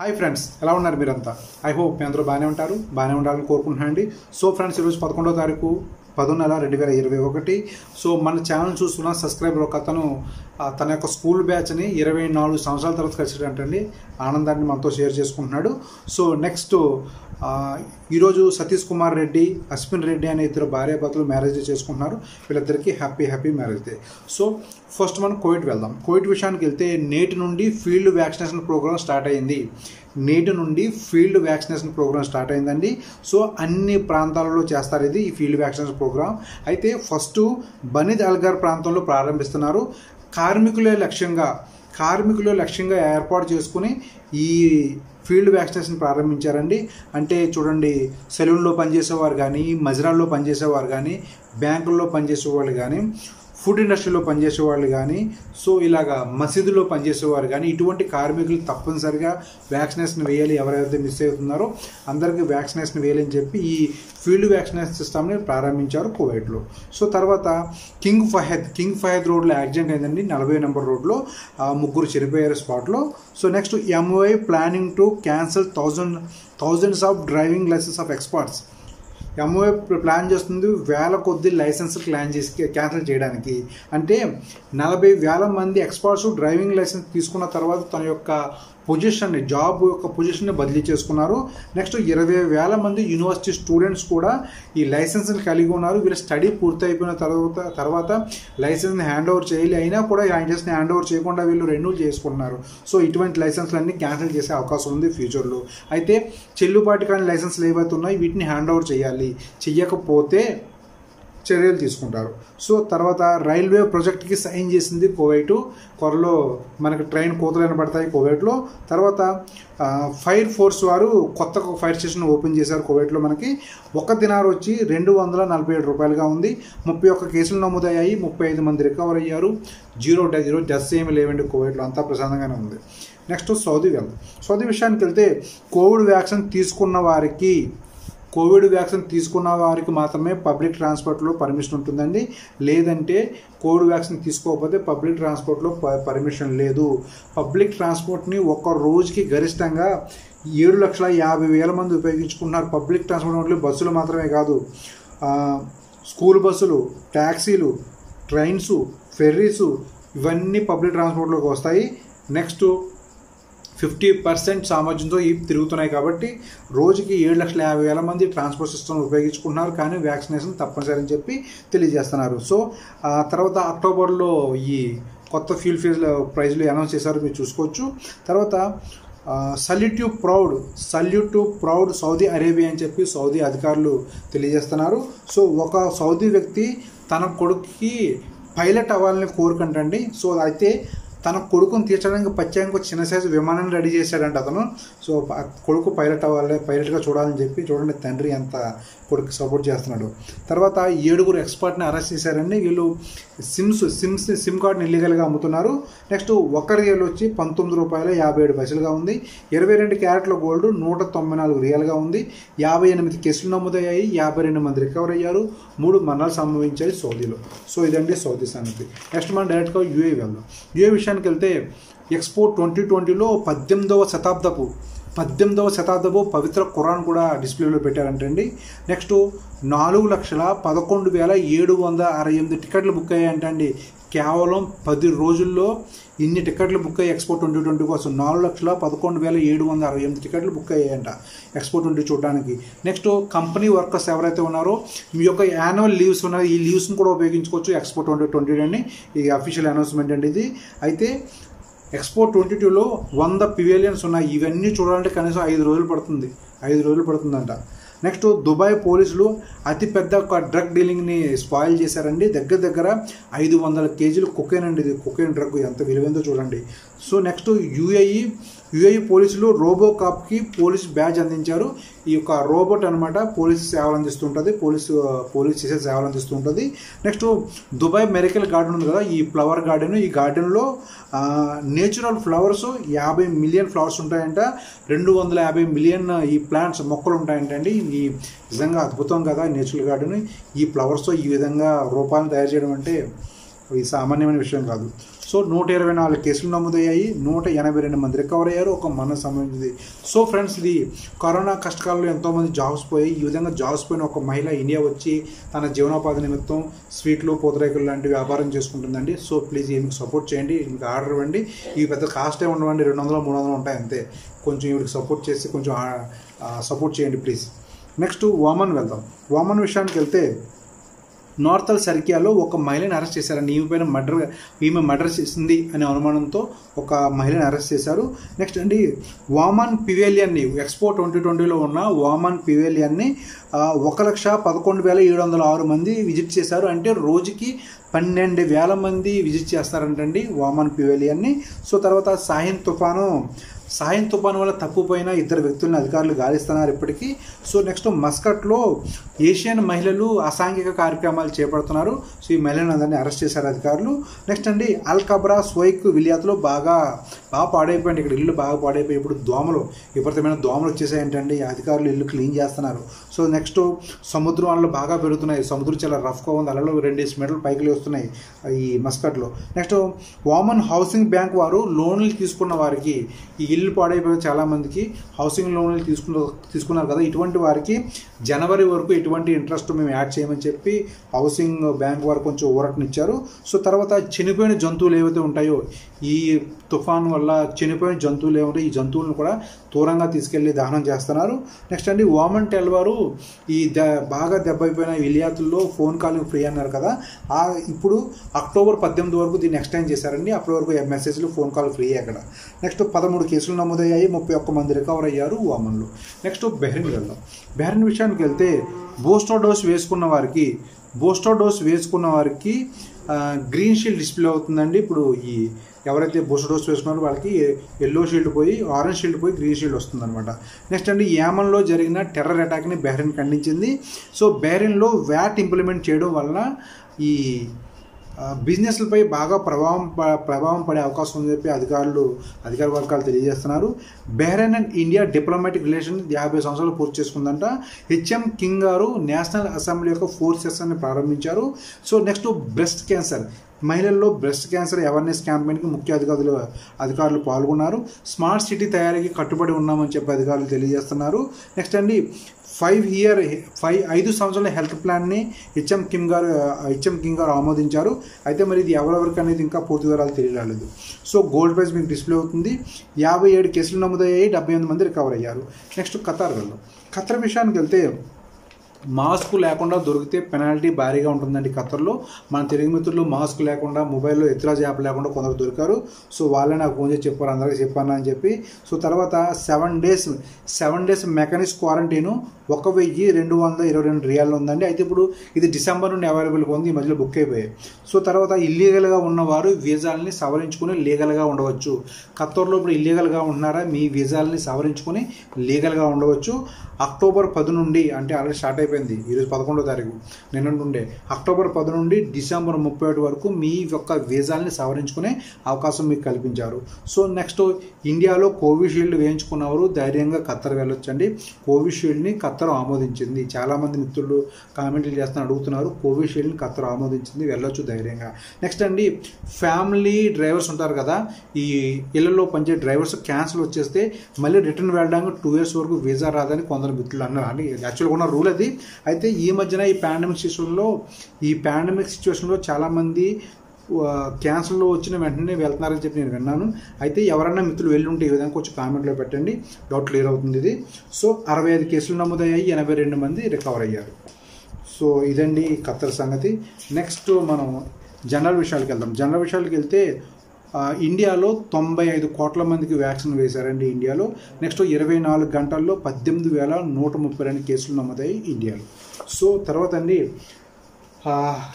Hi friends ఎలా ఉన్నారు మీరంతా? ఐ హోప్ మీ అందరూ బాగానే ఉంటారు బాగానే ఉండాలని కోరుకుంటున్నాను అండి. సో ఫ్రెండ్స్ ఈరోజు పదకొండో తారీఖు పదో నెల రెండు వేల ఇరవై ఒకటి. సో మన ఛానల్ చూస్తున్న సబ్స్క్రైబర్ ఒక అతను తన యొక్క స్కూల్ బ్యాచ్ని ఇరవై నాలుగు సంవత్సరాల తర్వాత కలిసాడంటండి ఆనందాన్ని మనతో షేర్ చేసుకుంటున్నాడు. సో నెక్స్ట్ ఈరోజు సతీష్ కుమార్ రెడ్డి అశ్విన్ రెడ్డి అనే ఇద్దరు భార్యాభర్తలు మ్యారేజ్ చేసుకుంటున్నారు. వీళ్ళిద్దరికీ happy happy marriage day. So first మనం కోవిడ్ వెళ్దాం. కోవిడ్ విషయానికి వెళ్తే నేటి నుండి ఫీల్డ్ వ్యాక్సినేషన్ ప్రోగ్రామ్ స్టార్ట్ అయింది. నేటి నుండి ఫీల్డ్ వ్యాక్సినేషన్ ప్రోగ్రామ్ స్టార్ట్ అయిందండి. సో అన్ని ప్రాంతాలలో చేస్తారు ఇది ఈ ఫీల్డ్ వ్యాక్సినేషన్ ప్రోగ్రామ్ అయితే ఫస్ట్ బనిద్ అల్గార్ ప్రాంతంలో ప్రారంభిస్తున్నారు. కార్మికులే లక్ష్యంగా కార్మికులు లక్ష్యంగా ఏర్పాటు చేసుకుని ఈ ఫీల్డ్ వ్యాక్సినేషన్ ప్రారంభించారండి. అంటే చూడండి సెలూన్లో పనిచేసేవారు కానీ మజిరాల్లో పనిచేసేవారు కానీ బ్యాంకుల్లో పనిచేసేవాళ్ళు కానీ ఫుడ్ ఇండస్ట్రీలో పనిచేసే వాళ్ళు కానీ సో ఇలాగా మసీదులో పనిచేసేవారు కానీ ఇటువంటి కార్మికులు తప్పనిసరిగా వ్యాక్సినేషన్ వేయాలి ఎవరైతే మిస్ అవుతున్నారో అందరికీ వ్యాక్సినేషన్ వేయాలని చెప్పి ఈ ఫీల్డ్ వ్యాక్సినేషన్ సిస్టమ్ని ప్రారంభించారు కువైట్లో సో తర్వాత కింగ్ ఫహద్ కింగ్ ఫహద్ రోడ్లో యాక్సిడెంట్ అయిందండి నలభై నెంబర్ రోడ్లో ముగ్గురు చనిపోయారు స్పాట్లో. So next MOI planning to cancel thousand thousands of driving licence of experts. MOA plan చేస్తుంది వేల కొద్ది లైసెన్స్ క్లాన్ చేసి క్యాన్సిల్ చేయడానికి. అంటే నలభై వేల మంది ఎక్స్పర్ట్స్ డ్రైవింగ్ లైసెన్స్ తీసుకున్న తర్వాత తన యొక్క పొజిషన్ని జాబ్ యొక్క పొజిషన్ని బదిలీ చేసుకున్నారు. నెక్స్ట్ ఇరవై వేల మంది యూనివర్సిటీ స్టూడెంట్స్ కూడా ఈ లైసెన్స్ని కలిగి ఉన్నారు. వీళ్ళ స్టడీ పూర్తి అయిపోయిన తర్వాత తర్వాత లైసెన్స్ని హ్యాండ్ ఓవర్ చేయాలి. అయినా కూడా లైసెన్స్ని హ్యాండ్ ఓవర్ చేయకుండా వీళ్ళు రెన్యూ చేసుకున్నారు సో ఇటువంటి లైసెన్స్లన్నీ క్యాన్సిల్ చేసే అవకాశం ఉంది ఫ్యూచర్లో అయితే చెల్లుబాటు కాని లైసెన్స్లు ఏవైతే ఉన్నాయో వీటిని హ్యాండ్ ఓవర్ చేయాలి. చెయ్యకపోతే చర్యలు తీసుకుంటారు. సో తర్వాత రైల్వే ప్రాజెక్ట్కి సైన్ చేసింది కోవైట్. త్వరలో మనకి ట్రైన్ కోతలైన పడతాయి కోవైట్లో. తర్వాత ఫైర్ ఫోర్స్ వారు కొత్త ఫైర్ స్టేషన్ ఓపెన్ చేశారు కోవైట్లో మనకి. ఒక దినార్ వచ్చి రెండు వందల నలభై ఏడు రూపాయలుగా ఉంది. ముప్పై ఒక్క కేసులు నమోదయ్యాయి. ముప్పై ఐదు మంది రికవర్ అయ్యారు. జీరో డై జీరో డెత్స్ ఏమి లేవండి కోవైట్లో. అంతా ప్రశాంతంగానే ఉంది. నెక్స్ట్ సౌదీ వెళ్దాం. సౌదీ విషయానికి వెళ్తే కోవిడ్ వ్యాక్సిన్ తీసుకున్న వారికి కోవిడ్ వ్యాక్సిన్ తీసుకున్న వారికి మాత్రమే పబ్లిక్ ట్రాన్స్పోర్ట్లో పర్మిషన్ ఉంటుందండి. లేదంటే కోవిడ్ వ్యాక్సిన్ తీసుకోకపోతే పబ్లిక్ ట్రాన్స్పోర్ట్లో పర్మిషన్ లేదు. పబ్లిక్ ట్రాన్స్పోర్ట్ని ఒక్క రోజుకి గరిష్టంగా ఏడు లక్షల యాభై వేల మంది ఉపయోగించుకుంటున్నారు. పబ్లిక్ ట్రాన్స్పోర్ట్ బస్సులు మాత్రమే కాదు. స్కూల్ బస్సులు ట్యాక్సీలు ట్రైన్స్ ఫెర్రీసు ఇవన్నీ పబ్లిక్ ట్రాన్స్పోర్ట్లోకి వస్తాయి. నెక్స్ట్ ఫిఫ్టీ పర్సెంట్ సామర్థ్యంతో ఇవి తిరుగుతున్నాయి కాబట్టి రోజుకి ఏడు లక్షల యాభై వేల మంది ట్రాన్స్పోర్ట్ సిస్టమ్ ఉపయోగించుకుంటున్నారు కానీ వ్యాక్సినేషన్ తప్పనిసరి అని చెప్పి తెలియజేస్తున్నారు. సో ఆ తర్వాత అక్టోబర్లో ఈ కొత్త ఫ్యూల్ ఫీజ్ ప్రైజ్లు అనౌన్స్ చేశారు మీరు చూసుకోవచ్చు. తర్వాత salute proud salute proud Saudi Arabia అని చెప్పి సౌదీ అధికారులు తెలియజేస్తున్నారు. సో ఒక సౌదీ వ్యక్తి తన కొడుకుకి పైలట్ అవ్వాలని కోరుకుంటండి. సో అయితే తన కొడుకుని తీర్చడానికి ప్రత్యేకంగా చిన్న సైజు విమానాన్ని రెడీ చేశాడంట అతను. సో కొడుకు పైలట్ అవ్వాలి పైలట్గా చూడాలని చెప్పి చూడండి తండ్రి ఎంత కొడుకు సపోర్ట్ చేస్తున్నాడు. తర్వాత ఏడుగురు ఎక్స్పర్ట్ని అరెస్ట్ చేశారండి. వీళ్ళు సిమ్స్ సిమ్స్ సిమ్ కార్డ్ని ఇల్లీగల్గా అమ్ముతున్నారు. నెక్స్ట్ ఒకరి రియల్ వచ్చి పంతొమ్మిది రూపాయల యాభై ఏడు పైసలుగా ఉంది. ఇరవై రెండు క్యారెట్ల గోల్డ్ నూట తొంభై నాలుగు రియల్గా ఉంది. యాభై ఎనిమిది కేసులు నమోదయ్యాయి. యాభై రెండు మంది రికవర్ అయ్యారు. మూడు మరణాలు సంభవించాయి సౌదీలో. సో ఇదండి సౌదీ సంగతి. నెక్స్ట్ మనం డైరెక్ట్గా యూఏ వెళ్దాం. యూఏ విషయానికి వెళ్తే ఎక్స్పో ట్వంటీ ట్వంటీలో పద్దెనిమిదవ శతాబ్దపు పద్దెనిమిదవ శతాబ్దపు పవిత్ర ఖురాన్ కూడా డిస్ప్లేలో పెట్టారంటండి. నెక్స్ట్ నాలుగు లక్షల పదకొండు వేల ఏడు వందల అరవై ఎనిమిది టికెట్లు బుక్ అయ్యాయంటండి. కేవలం పది రోజుల్లో ఇన్ని టికెట్లు బుక్ అయ్యి ఎక్స్పో ట్వంటీ ట్వంటీ కోసం నాలుగు లక్షల పదకొండు వేల ఏడు వందల అరవై ఎనిమిది టికెట్లు బుక్ అయ్యాయంట ఎక్స్పో ట్వంటీ చూడడానికి. నెక్స్ట్ కంపెనీ వర్కర్స్ ఎవరైతే ఉన్నారో మీ యొక్క యాన్యువల్ లీవ్స్ ఉన్నాయి ఈ లీవ్స్ని కూడా ఉపయోగించుకోవచ్చు ఎక్స్పో ట్వంటీ ట్వంటీ అని. ఈ అఫీషియల్ అనౌన్స్మెంట్ అండి ఇది. అయితే ఎక్స్పో ట్వంటీ టూలో వంద పివేలియన్స్ ఉన్నాయి. ఇవన్నీ చూడాలంటే కనీసం ఐదు రోజులు పడుతుంది. ఐదు రోజులు పడుతుందంట. నెక్స్ట్ దుబాయ్ పోలీసులు అతిపెద్ద ఒక డ్రగ్ డీలింగ్ని స్పాయిల్ చేశారండి. దగ్గర దగ్గర ఐదు వందల కేజీలు కుకేన్ అండి ఇది. కుకేన్ డ్రగ్ ఎంత విలువైందో చూడండి. సో నెక్స్ట్ యుఏఈ యుఏఈ పోలీసులు రోబో కాప్కి పోలీస్ బ్యాజ్ అందించారు. ఈ యొక్క రోబోట్ అనమాట పోలీస్ సేవలు అందిస్తుంటుంది. పోలీసు పోలీస్ చేసే సేవలు అందిస్తుంటుంది. నెక్స్ట్ దుబాయ్ మెరికల్ గార్డెన్ ఉంది కదా ఈ ఫ్లవర్ గార్డెన్. ఈ గార్డెన్లో నేచురల్ ఫ్లవర్స్ యాభై మిలియన్ ఫ్లవర్స్ ఉంటాయంట. రెండు వందల యాభై మిలియన్ ఈ ప్లాంట్స్ మొక్కలు ఉంటాయంటండి. ఈ నిజంగా అద్భుతం కదా నేచురల్ గార్డెన్. ఈ ఫ్లవర్స్తో ఈ విధంగా రూపాలను తయారు చేయడం అంటే ఇది సామాన్యమైన విషయం కాదు. సో నూట ఇరవై నాలుగు కేసులు నమోదయ్యాయి. నూట ఎనభై రెండు మంది రికవర్ అయ్యారు. ఒక మన సంబంధించింది సో ఫ్రెండ్స్ ఇది కరోనా కష్టకాలంలో ఎంతోమంది జాబ్స్ పోయి ఈ విధంగా జాబ్స్ పోయిన ఒక మహిళ ఇండియా వచ్చి తన జీవనోపాధి నిమిత్తం స్వీట్లు పూతరేకులు లాంటి వ్యాపారం చేసుకుంటుందండి. సో ప్లీజ్ ఈమెకు సపోర్ట్ చేయండి. ఈమెకు ఆర్డర్ ఇవ్వండి. ఇవి పెద్ద కాస్ట్ ఏ ఉండవండి. రెండు వందలు మూడు వందలు ఉంటాయి అంతే. కొంచెం ఈవిడికి సపోర్ట్ చేసి కొంచెం సపోర్ట్ చేయండి ప్లీజ్ నెక్స్ట్ వామన్ వెళ్దాం. వామన్ విషయానికి వెళ్తే నార్తల్ సర్కియాలో ఒక మహిళను అరెస్ట్ చేశారండి ఈమె పైన మర్డర్ ఈమె మర్డర్ చేసింది అనే అనుమానంతో ఒక మహిళను అరెస్ట్ చేశారు. నెక్స్ట్ అండి వామన్ పివేలియన్ని ఎక్స్పో ట్వంటీ ట్వంటీలో ఉన్న వామన్ పివేలియన్ని ఒక లక్ష పదకొండు వేల ఏడు వందల ఆరు మంది విజిట్ చేశారు. అంటే రోజుకి పన్నెండు వేల మంది విజిట్ చేస్తారంటండి వామన్ పివేలియన్ని. సో తర్వాత సాహిన్ తుఫాను సాయం తుఫాను వల్ల తప్పుపోయిన ఇద్దరు వ్యక్తులను అధికారులు గాలిస్తున్నారు ఇప్పటికీ. సో నెక్స్ట్ మస్కట్లో ఏషియన్ మహిళలు అసాంఘిక కార్యక్రమాలు చేపడుతున్నారు. సో ఈ మహిళలను అందరినీ అరెస్ట్ చేశారు అధికారులు. నెక్స్ట్ అండి అల్కబ్రా స్వైక్ విలియాత్లో బాగా బాగా పాడైపోయింది. ఇక్కడ ఇల్లు బాగా పాడైపోయి ఇప్పుడు దోమలు విపరీతమైన దోమలు వచ్చేసాయి ఏంటండి అధికారులు ఇల్లు క్లీన్ చేస్తున్నారు. సో నెక్స్ట్ సముద్రం అలలు బాగా పెరుగుతున్నాయి. సముద్రం చాలా రఫ్గా ఉంది. అలలో రెండేసి మీటర్లు పైకి లేస్తున్నాయి ఈ మస్కట్లో. నెక్స్ట్ వామన్ హౌసింగ్ బ్యాంక్ వారు లోన్లు తీసుకున్న వారికి ఈ ఇల్లు పాడైపోయి చాలామందికి హౌసింగ్ లోన్లు తీసుకున్న తీసుకున్నారు కదా. ఇటువంటి వారికి జనవరి వరకు ఎటువంటి ఇంట్రెస్ట్ మేము యాడ్ చేయమని చెప్పి హౌసింగ్ బ్యాంక్ వారు కొంచెం ఊరటనిచ్చారు. సో తర్వాత చనిపోయిన జంతువులు ఏవైతే ఉంటాయో ఈ తుఫాన్ వల్ల చనిపోయిన జంతువులు ఏమంటే ఈ జంతువులను కూడా దూరంగా తీసుకెళ్ళి దహనం చేస్తున్నారు. నెక్స్ట్ అండి వామన్ టెల్ వారు ఈ ద బాగా దెబ్బైపోయిన విలియాతుల్లో ఫోన్ కాలింగ్ ఫ్రీ అన్నారు కదా. ఆ ఇప్పుడు అక్టోబర్ పద్దెనిమిది వరకు దీన్ని ఎక్స్టెండ్ చేశారండి. అప్పటి వరకు మెసేజ్లు ఫోన్ కాల్ ఫ్రీ అక్కడ. నెక్స్ట్ పదమూడు కేసులు నమోదయ్యాయి ముప్పై ఒక్క మంది రికవర్ అయ్యారు వామన్లు. నెక్స్ట్ బెహ్రిన్ వెళ్దాం. బెహ్రిన్ విషయానికి వెళ్తే బూస్టర్ డోస్ వేసుకున్న వారికి బూస్టర్ డోస్ వేసుకున్న వారికి గ్రీన్ షీల్డ్ డిస్ప్లే అవుతుందండి. ఇప్పుడు ఈ ఎవరైతే బూస్టర్ డోస్ వేసుకున్నారో వాళ్ళకి ఎల్లో షీల్డ్ పోయి ఆరెంజ్ షీల్డ్ పోయి గ్రీన్ షీల్డ్ వస్తుందన్నమాట. నెక్స్ట్ అండి యామన్లో జరిగిన టెర్రర్ అటాక్ని బెహ్రెన్ ఖండించింది. సో బెహ్రెన్లో వ్యాట్ ఇంప్లిమెంట్ చేయడం వల్ల ఈ బిజినెస్లపై బాగా ప్రభావం ప్రభావం పడే అవకాశం ఉందని చెప్పి అధికారులు అధికార వర్గాలు తెలియజేస్తున్నారు. Bahrain and India diplomatic relation యాభై సంవత్సరాలు పూర్తి చేసుకుందంట. హెచ్ఎం కింగ్ గారు నేషనల్ అసెంబ్లీ యొక్క ఫోర్త్ సెషన్ని ప్రారంభించారు. So next breast cancer. మహిళల్లో బ్రెస్ట్ క్యాన్సర్ అవేర్నెస్ క్యాంపెయిన్కి ముఖ్య అధికారులు అధికారులు పాల్గొన్నారు. స్మార్ట్ సిటీ తయారీకి కట్టుబడి ఉన్నామని చెప్పి అధికారులు తెలియజేస్తున్నారు. నెక్స్ట్ అండి ఫైవ్ ఇయర్ ఫైవ్ ఐదు సంవత్సరాల హెల్త్ ప్లాన్ని హెచ్ఎం కిమ్ గారు హెచ్ఎం కింగ్ గారు ఆమోదించారు. అయితే మరి ఇది ఎవరెవరికి అనేది ఇంకా పూర్తి వివరాలు తెలియరాలేదు. సో గోల్డ్ ప్రైస్ మీకు డిస్ప్లే అవుతుంది. యాభై ఏడు కేసులు నమోదయ్యాయి డెబ్బై ఎనిమిది మంది రికవర్ అయ్యారు. నెక్స్ట్ ఖతార్ వెళ్దాం. ఖతర్ విషయానికి వెళ్తే మాస్క్ లేకుండా దొరికితే పెనాల్టీ భారీగా ఉంటుందండి ఖతర్లో మన తెలుగు మిత్రులు మాస్క్ లేకుండా మొబైల్లో ఎత్రాజ్ యాప్ లేకుండా కొందరు దొరికారు. సో వాళ్ళే నాకు ఫోన్ చేసి చెప్పారు అందరికీ చెప్పాను అని చెప్పి. సో తర్వాత seven days seven days mechanics quarantine ఒక వెయ్యి రెండు వందల ఇరవై రెండు రియాల్ ఉందండి. అయితే ఇప్పుడు ఇది డిసెంబర్ నుండి అవైలబుల్గా ఉంది ఈ మధ్యలో బుక్ అయిపోయాయి. సో తర్వాత ఇల్లీగల్గా ఉన్నవారు వీజాలని సవరించుకుని లీగల్గా ఉండవచ్చు. ఖత్తర్లో ఇప్పుడు ఇల్లీగల్గా ఉంటున్నారా? మీ వీజాలని సవరించుకుని లీగల్గా ఉండవచ్చు. అక్టోబర్ పది నుండి అంటే ఆల్రెడీ స్టార్ట్ అయిపోయింది ఈరోజు పదకొండో తారీఖు. నిన్న నుండే అక్టోబర్ పది నుండి డిసెంబర్ ముప్పై ఒకటి వరకు మీ యొక్క వీజాలని సవరించుకునే అవకాశం మీకు కల్పించారు. సో నెక్స్ట్ ఇండియాలో కోవిషీల్డ్ వేయించుకున్నవారు ధైర్యంగా ఖత్తర్ వెళ్ళొచ్చండి. కోవిషీల్డ్ని ఖత్తర్ ఆమోదించింది. చాలామంది మిత్రులు కామెంట్లు చేస్తున్న అడుగుతున్నారు కోవిషీల్డ్ని ఖత్తర్ ఆమోదించింది వెళ్ళొచ్చు ధైర్యంగా. నెక్స్ట్ అండి ఫ్యామిలీ డ్రైవర్స్ ఉంటారు కదా ఈ ఇళ్ళలో పనిచే డ్రైవర్స్ క్యాన్సిల్ వచ్చేస్తే మళ్ళీ రిటర్న్ వెళ్ళడానికి టూ ఇయర్స్ వరకు వీసా రాదని కొందరు మిత్రులు అన్నారు. అంటే యాక్చువల్గా ఉన్న రూల్ అది. అయితే ఈ మధ్యన ఈ పాండమిక్ సిచ్యువేషన్లో ఈ పాండమిక్ సిచ్యువేషన్లో చాలామంది క్యాన్సర్లో వచ్చిన వెంటనే వెళ్తున్నారని చెప్పి నేను విన్నాను. అయితే ఎవరైనా మిత్రులు వెళ్ళి ఉంటే ఈ విధంగా కొంచెం కామెంట్లో పెట్టండి. డౌట్ క్లియర్ అవుతుంది ఇది. సో అరవై ఐదు కేసులు నమోదయ్యాయి ఎనభై రెండు మంది రికవర్ అయ్యారు. సో ఇదండి ఖత్తర్ సంగతి. నెక్స్ట్ మనం జనరల్ విషయాలకు వెళ్దాం. జనరల్ విషయాలకు వెళ్తే ఇండియాలో తొంభై ఐదు కోట్ల మందికి వ్యాక్సిన్ వేశారండి ఇండియాలో. నెక్స్ట్ ఇరవై నాలుగు గంటల్లో పద్దెనిమిది వేల నూట ముప్పై రెండు కేసులు నమోదయ్యాయి ఇండియాలో. సో తర్వాత అండి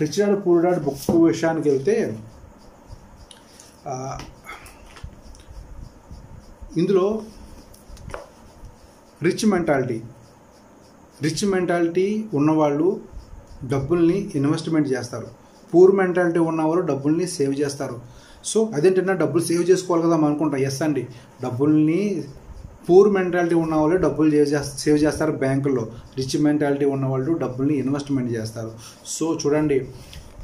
rich dad poor dad book విషయానికి వెళ్తే ఇందులో రిచ్ మెంటాలిటీ రిచ్ మెంటాలిటీ ఉన్నవాళ్ళు డబ్బుల్ని ఇన్వెస్ట్మెంట్ చేస్తారు. పూర్ మెంటాలిటీ ఉన్నవారు డబ్బుల్ని సేవ్ చేస్తారు. సో అదేంటన్నా డబ్బులు సేవ్ చేసుకోవాలి కదా అనుకుంటా. ఎస్ అండి. డబ్బుల్ని పూర్ మెంటాలిటీ ఉన్న వాళ్ళు డబ్బులు సేవ్ చేస్తారు సేవ్ చేస్తారు బ్యాంకుల్లో. రిచ్ మెంటాలిటీ ఉన్న వాళ్ళు డబ్బుల్ని ఇన్వెస్ట్మెంట్ చేస్తారు. సో చూడండి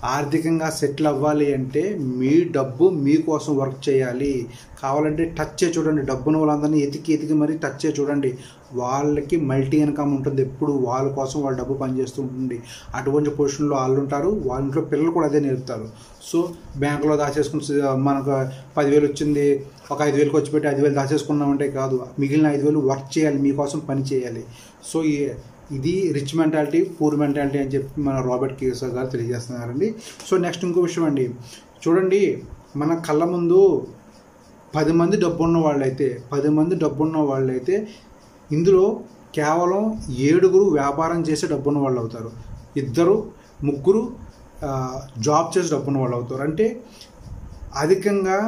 ఆర్థికంగా సెటిల్ అవ్వాలి అంటే మీ డబ్బు మీకోసం వర్క్ చేయాలి. కావాలంటే టచ్ చే చూడండి. డబ్బును వాళ్ళందరినీ ఎతికి ఎతికి మరీ టచ్ చే చూడండి. వాళ్ళకి మల్టీ ఇన్కమ్ ఉంటుంది. ఎప్పుడు వాళ్ళ కోసం వాళ్ళ డబ్బు పనిచేస్తూ ఉంటుంది. అటువంటి పొజిషన్లో వాళ్ళు ఉంటారు. వాళ్ళ ఇంట్లో పిల్లలు కూడా అదే నేర్పుతారు. సో బ్యాంకులో దాచేసుకుని మనకు పదివేలు వచ్చింది. ఒక ఐదు వేలు ఖర్చు పెట్టి ఐదు వేలు దాచేసుకున్నామంటే కాదు. మిగిలిన ఐదు వేలు వర్క్ చేయాలి. మీకోసం పని చేయాలి. సో ఈ ఇది రిచ్ మెంటాలిటీ పూర్ మెంటాలిటీ అని చెప్పి మన రాబర్ట్ కియోసాక్ గారు తెలియజేస్తున్నారండి. సో నెక్స్ట్ ఇంకో విషయం అండి. చూడండి మన కళ్ళ ముందు పది మంది డబ్బున్న వాళ్ళైతే పది మంది డబ్బున్న వాళ్ళైతే ఇందులో కేవలం ఏడుగురు వ్యాపారం చేసే డబ్బున్న వాళ్ళు అవుతారు. ఇద్దరు ముగ్గురు జాబ్ చేసి డబ్బున్న వాళ్ళు అవుతారు. అంటే అధికంగా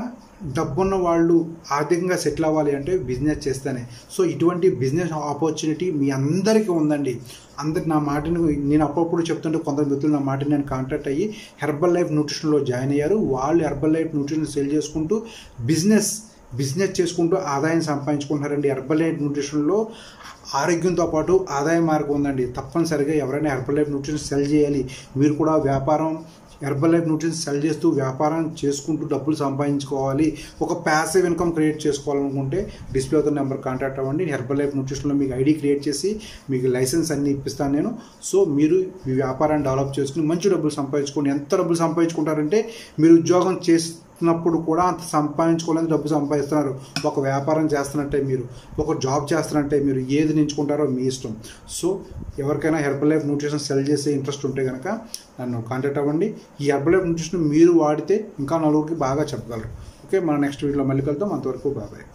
డబ్బున్న వాళ్ళు ఆర్థికంగా సెటిల్ అవ్వాలి అంటే బిజినెస్ చేస్తేనే. సో ఇటువంటి బిజినెస్ ఆపర్చునిటీ మీ అందరికీ ఉందండి. అందరికి నా మాటని నేను అప్పుడప్పుడు చెప్తుంటే కొందరు వ్యక్తులు నా మాటని నేను కాంటాక్ట్ అయ్యి హెర్బల్ లైఫ్ న్యూట్రిషన్లో జాయిన్ అయ్యారు. వాళ్ళు హెర్బల్ లైఫ్ న్యూట్రిషన్ సెల్ చేసుకుంటూ బిజినెస్ బిజినెస్ చేసుకుంటూ ఆదాయం సంపాదించుకుంటున్నారండి. హెర్బల్ లైఫ్ న్యూట్రిషన్లో ఆరోగ్యంతో పాటు ఆదాయ మార్గం ఉందండి. తప్పనిసరిగా ఎవరైనా హెర్బల్ లైఫ్ న్యూట్రిషన్ సెల్ చేయాలి. మీరు కూడా వ్యాపారం హెర్బల్ లైఫ్ న్యూట్రిషన్ సెల్ చేస్తూ వ్యాపారం చేసుకుంటూ డబ్బులు సంపాదించుకోవాలి. ఒక ప్యాసివ్ ఇన్కమ్ క్రియేట్ చేసుకోవాలనుకుంటే డిస్ప్లే అవుతున్న నెంబర్ కాంటాక్ట్ అవ్వండి. హెర్బల్ లైఫ్ న్యూట్రిషన్లో మీకు ఐడి క్రియేట్ చేసి మీకు లైసెన్స్ అన్ని ఇప్పిస్తాను నేను. సో మీరు మీ వ్యాపారాన్ని డెవలప్ చేసుకుని మంచి డబ్బులు సంపాదించుకోండి. ఎంత డబ్బులు సంపాదించుకుంటారంటే మీరు ఉద్యోగం చేసి చేస్తున్నప్పుడు కూడా అంత సంపాదించుకోలేదు డబ్బు సంపాదిస్తున్నారు. ఒక వ్యాపారం చేస్తున్నట్టే మీరు ఒక జాబ్ చేస్తున్నట్టే మీరు ఏది ఎంచుకుంటారో మీ ఇష్టం. సో ఎవరికైనా హెర్బల్ లైఫ్ న్యూట్రిషన్ సెల్ చేసే ఇంట్రెస్ట్ ఉంటే కనుక నన్ను కాంటాక్ట్ అవ్వండి. ఈ హెర్బల్ లైఫ్ న్యూట్రిషన్ మీరు వాడితే ఇంకా నలుగురికి బాగా చెప్పగలరు. ఓకే మన నెక్స్ట్ వీడియోలో మళ్ళీ కలుద్దాం. అంతవరకు బాబాయ్